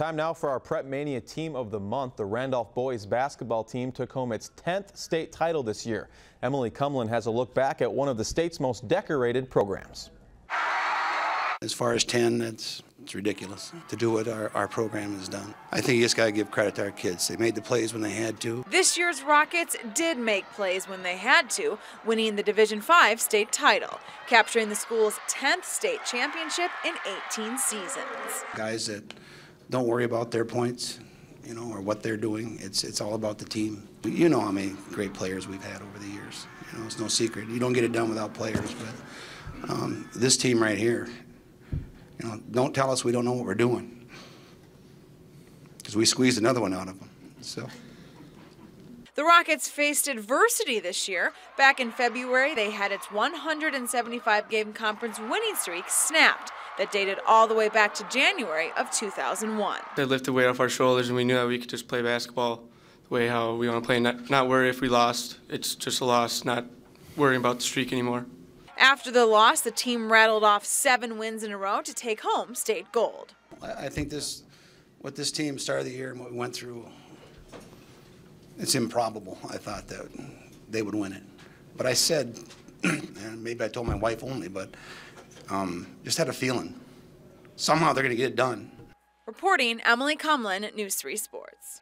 Time now for our Prep Mania Team of the Month. The Randolph boys basketball team took home its 10th state title this year. Emily Cumlin has a look back at one of the state's most decorated programs. As far as 10, it's, it's ridiculous to do what our, our program has done. I think you just got to give credit to our kids. They made the plays when they had to. This year's Rockets did make plays when they had to, winning the Division 5 state title, capturing the school's 10th state championship in 18 seasons. Guys that don't worry about their points, you know, or what they're doing. It's, it's all about the team. You know how many great players we've had over the years. You know, it's no secret. You don't get it done without players, but um, this team right here, you know, don't tell us we don't know what we're doing. Because we squeezed another one out of them. So. The Rockets faced adversity this year. Back in February, they had its 175 game conference winning streak snapped that dated all the way back to January of 2001. They lifted weight off our shoulders, and we knew that we could just play basketball the way how we want to play, not, not worry if we lost. It's just a loss, not worrying about the streak anymore. After the loss, the team rattled off seven wins in a row to take home state gold. I think this, what this team started the year and what we went through, it's improbable. I thought that they would win it. But I said, and maybe I told my wife only, but um, just had a feeling. Somehow they're going to get it done. Reporting Emily Cumlin, News 3 Sports.